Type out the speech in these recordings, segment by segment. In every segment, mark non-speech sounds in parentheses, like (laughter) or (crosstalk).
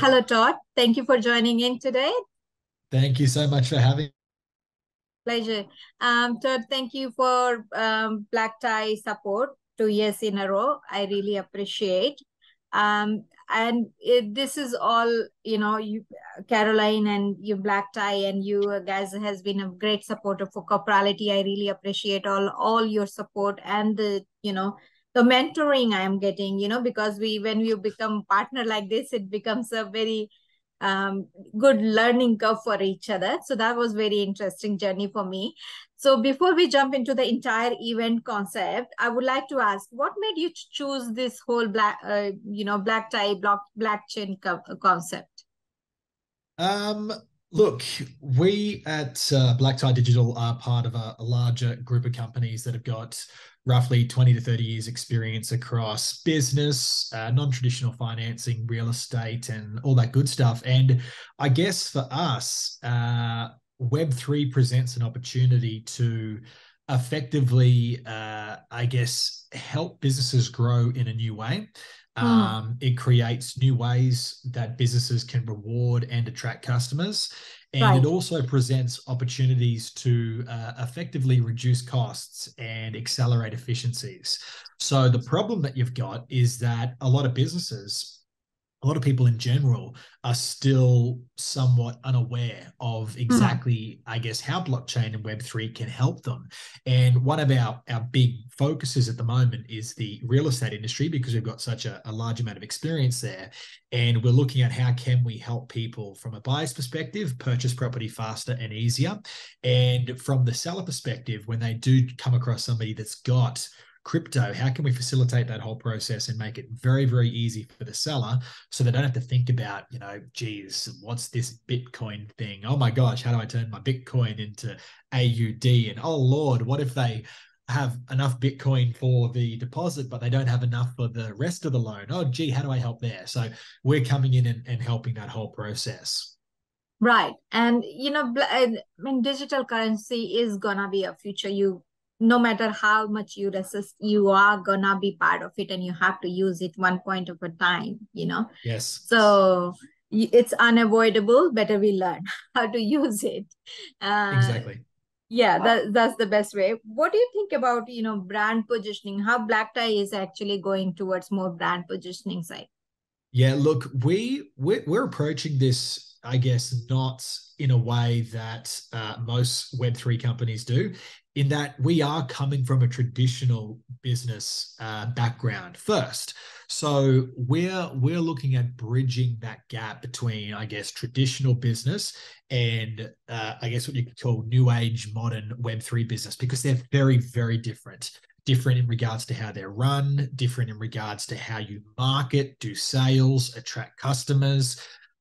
Hello, Todd. Thank you for joining in today. Thank you so much for having Pleasure. Um, Todd, thank you for um, Black Tie support two years in a row. I really appreciate. Um, and it, this is all, you know, you, Caroline and you Black Tie and you guys has been a great supporter for Corporality. I really appreciate all all your support and the, you know, the mentoring I am getting, you know, because we when you become partner like this, it becomes a very um, good learning curve for each other. So that was very interesting journey for me. So before we jump into the entire event concept, I would like to ask, what made you choose this whole black, uh, you know, black tie block blockchain co concept? Um, look, we at uh, Black Tie Digital are part of a, a larger group of companies that have got roughly 20 to 30 years experience across business, uh, non-traditional financing, real estate, and all that good stuff. And I guess for us, uh, Web3 presents an opportunity to effectively, uh, I guess, help businesses grow in a new way. Um, it creates new ways that businesses can reward and attract customers. And right. it also presents opportunities to uh, effectively reduce costs and accelerate efficiencies. So, the problem that you've got is that a lot of businesses a lot of people in general are still somewhat unaware of hmm. exactly, mm. I guess, how blockchain and Web3 can help them. And one of our, our big focuses at the moment is the real estate industry because we've got such a, a large amount of experience there. And we're looking at how can we help people from a buyer's perspective purchase property faster and easier. And from the seller perspective, when they do come across somebody that's got crypto how can we facilitate that whole process and make it very very easy for the seller so they don't have to think about you know geez what's this bitcoin thing? Oh my gosh how do i turn my bitcoin into aud and oh lord what if they have enough bitcoin for the deposit but they don't have enough for the rest of the loan? Oh gee how do i help there? So we're coming in and, and helping that whole process. Right. And you know i mean digital currency is gonna be a future you no matter how much you resist you are gonna be part of it and you have to use it one point of a time you know? Yes. So it's unavoidable better we learn (laughs) how to use it. Uh, exactly. yeah that, that's the best way. What do you think about you know brand positioning? How black tie is actually going towards more brand positioning side? Yeah look we we're, we're approaching this i guess not in a way that uh, most web3 companies do in that we are coming from a traditional business uh, background first. So we're we're looking at bridging that gap between, I guess, traditional business and uh, I guess what you could call new age modern Web three business because they're very very different. Different in regards to how they're run, different in regards to how you market, do sales, attract customers.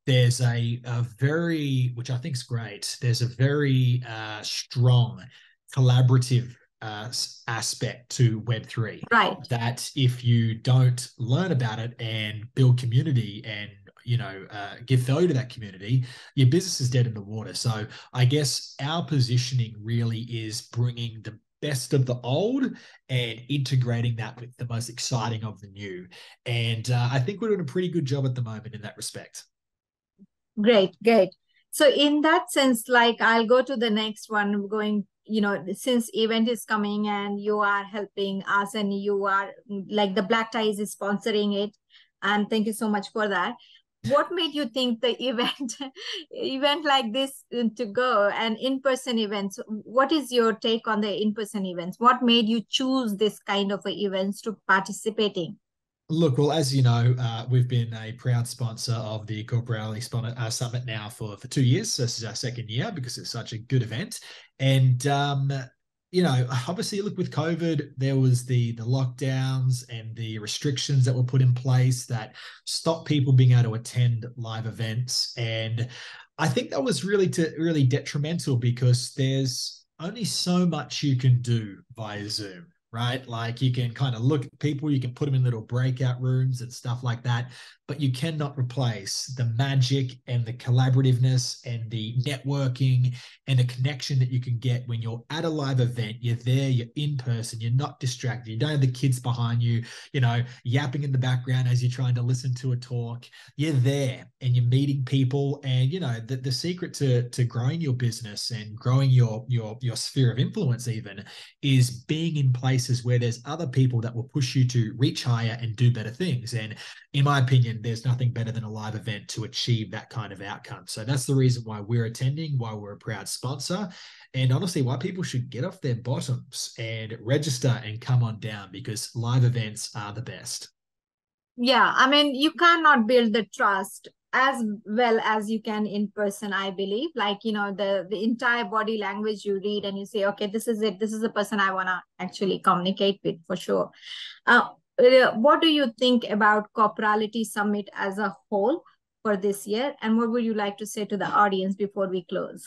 There's a, a very, which I think is great. There's a very uh, strong collaborative uh, aspect to Web3. Right. That if you don't learn about it and build community and you know uh, give value to that community, your business is dead in the water. So I guess our positioning really is bringing the best of the old and integrating that with the most exciting of the new. And uh, I think we're doing a pretty good job at the moment in that respect. Great, great. So in that sense, like I'll go to the next one, going you know since event is coming and you are helping us and you are like the black tie is sponsoring it and thank you so much for that. What made you think the (laughs) event event like this uh, to go and in-person events? What is your take on the in-person events? What made you choose this kind of events to participate in Look, well, as you know, uh, we've been a proud sponsor of the Corporality uh, Summit now for, for two years. So this is our second year because it's such a good event. And, um, you know, obviously, look with COVID, there was the the lockdowns and the restrictions that were put in place that stopped people being able to attend live events. And I think that was really to really detrimental because there's only so much you can do via Zoom right? Like you can kind of look at people, you can put them in little breakout rooms and stuff like that, but you cannot replace the magic and the collaborativeness and the networking and the connection that you can get when you're at a live event. You're there, you're in person, you're not distracted, you don't have the kids behind you, you know, yapping in the background as you're trying to listen to a talk. You're there and you're meeting people. And you know, the, the secret to to growing your business and growing your your your sphere of influence even is being in places where there's other people that will push you to reach higher and do better things. And in my opinion, there's nothing better than a live event to achieve that kind of outcome. So that's the reason why we're attending, why we're a proud sponsor, and honestly, why people should get off their bottoms and register and come on down because live events are the best. Yeah, I mean, you cannot build the trust as well as you can in person i believe. Like you know the the entire body language you read and you say okay this is it. This is the person i want to actually communicate with for sure. Uh, uh, what do you think about corporality summit as a whole for this year? And what would you like to say to the audience before we close?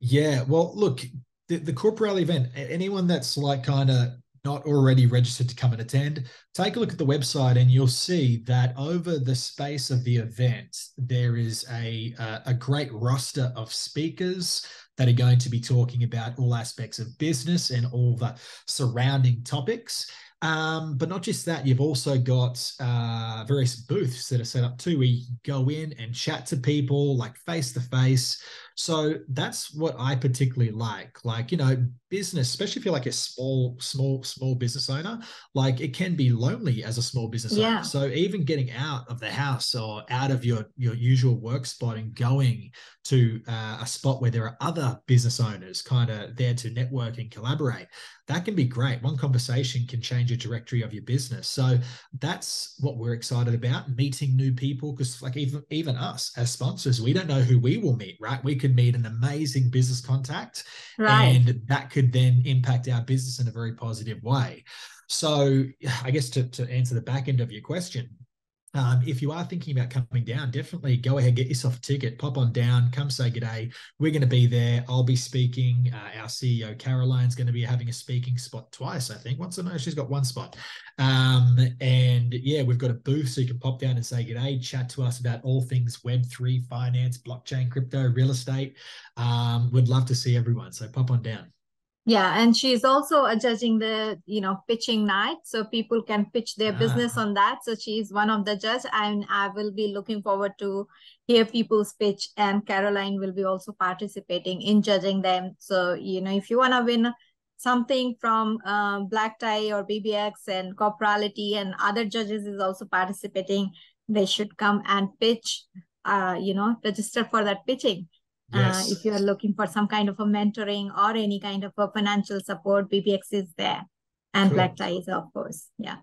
Yeah well look the, the corporality event anyone that's like kind of not already registered to come and attend, take a look at the website and you'll see that over the space of the event, there is a, a, a great roster of speakers that are going to be talking about all aspects of business and all the surrounding topics. Um, but not just that, you've also got uh, various booths that are set up too, you go in and chat to people like face to face. So that's what I particularly like. Like, you know, business, especially if you're like a small, small, small business owner, like it can be lonely as a small business yeah. owner. So even getting out of the house or out of your your usual work spot and going to uh, a spot where there are other business owners kind of there to network and collaborate, that can be great. One conversation can change a directory of your business. So that's what we're excited about, meeting new people. Because like even even us as sponsors, we don't know who we will meet, right? We could meet an amazing business contact, right. and that could then impact our business in a very positive way. So I guess to, to answer the back end of your question, um, if you are thinking about coming down, definitely go ahead, get yourself a ticket, pop on down, come say good day. We're going to be there. I'll be speaking. Uh, our CEO Caroline's going to be having a speaking spot twice, I think. Once I know she's got one spot. Um, and yeah, we've got a booth so you can pop down and say good day, chat to us about all things Web3, finance, blockchain, crypto, real estate. Um, we'd love to see everyone. So pop on down. Yeah, and she's also judging the you know pitching night, so people can pitch their ah. business on that. So she's one of the judge, and I will be looking forward to hear people's pitch. And Caroline will be also participating in judging them. So you know, if you wanna win something from um, Black Tie or BBX and Corporality, and other judges is also participating, they should come and pitch. Uh, you know, register for that pitching. Yes. Uh, if you are looking for some kind of a mentoring or any kind of a financial support, BBX is there. And. Black Tie is, of course. Yeah.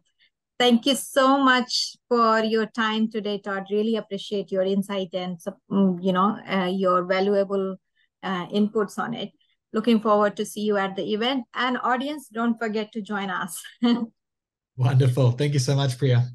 Thank you so much for your time today, Todd. Really appreciate your insight and, mm, you know, uh, your valuable uh, inputs on it. Looking forward to see you at the event. And audience, don't forget to join us. (laughs) Wonderful. Thank you so much, Priya.